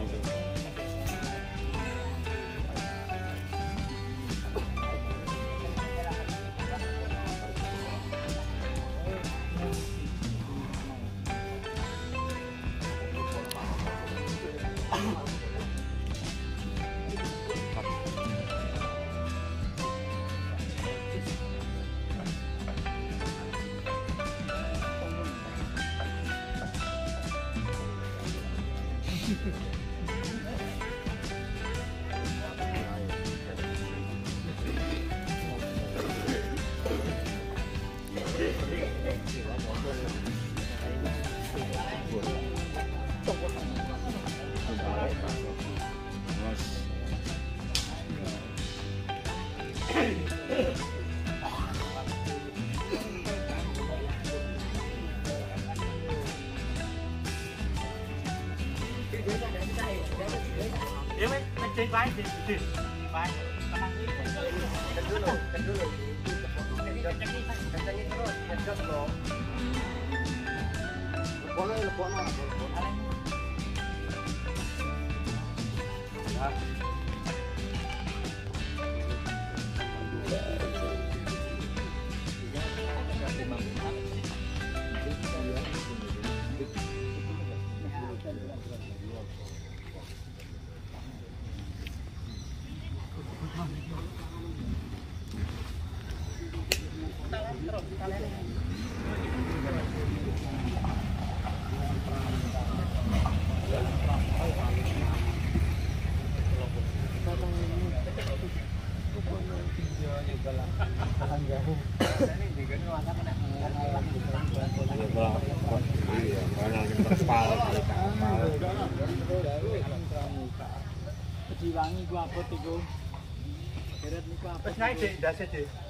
using vai thì thì vai Lepas ni, lepas ni. Lepas ni. Diwangi ku abot iku. Deret niku abot. Wis naik Dik, ndase Dik.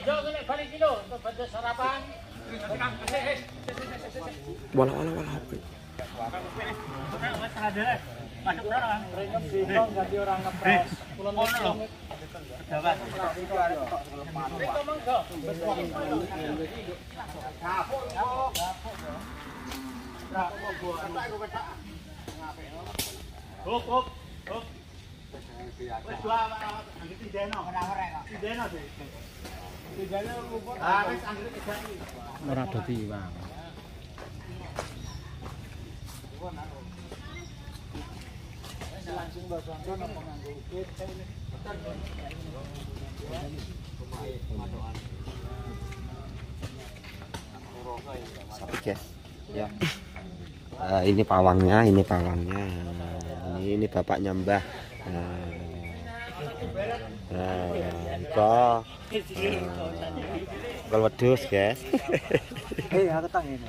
Jo kene balik kilo untuk bantu sarapan. Wala Masuk berapa? Mereka bingung ganti orang ngepres. Pulang loh. Pejabat. Mereka mangga. Kapok. Kapok. Hop hop hop. Wes dua angin tideno. Tideno sih. Tideno rumput. Ah wes angin tideno. Ora dadi, Bang. Langsung bahasa kono apa nganggo ukit. Oke. Ya. Eh, ini pawangnya, ini pawangnya. Ini ini bapaknya Mbah. Nah, nah, kok. Kalau wedus, guys. Eh, aku tang ini.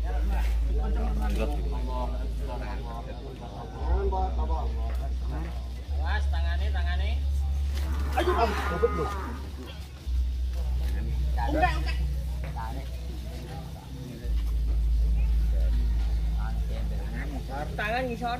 Tangan ngisor.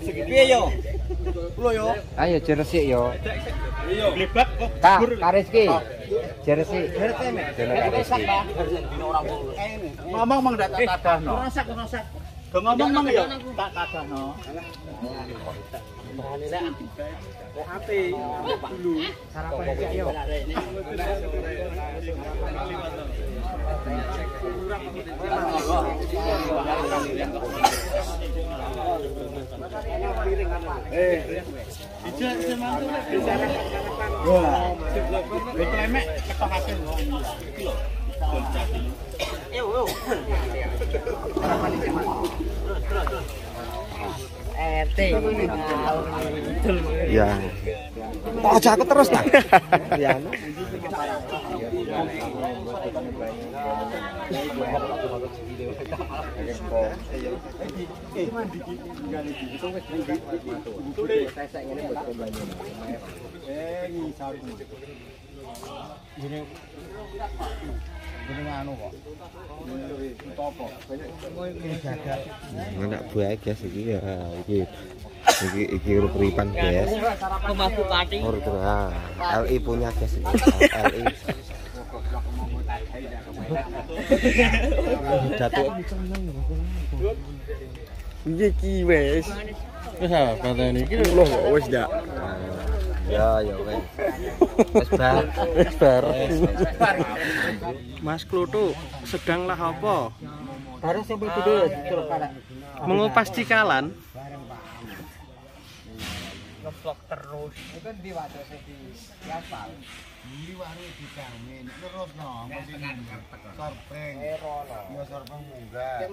Piye yo? Kulo yo. Ayo jersey yo. Glebak kok Kak, Kariski. Jersey. ngomong mang dak tadahno. Rosak rosak. Do ngomong mang yo tak tadahno. Hati dulu. Sarapan yo. Eh, ijak semantu lek bicara sarapan. Wah, lek klemek ketok hasil. Iki lho. Yo yo. Sarapan iki, Mas. RT. Ya. Kok aja aku terus tak? Ya. Jeneng anu kok. Topo. Ini gagal. Anak buah guys iki ya iki iki iki urip-uripan guys. Pemabuk pati. Urip ah. LI punya guys ini. LI. Jatuh. Apa iki lho kok wis ndak. Ya ya wes. Wes bar. Wis bar. Mas Klutu sedanglah apa? Baru sampai itu. Mengupas cikalan. Terus. Itu di wadah di Ini waru di kami, terus no, mesti sorpeng, ya sorpeng muga.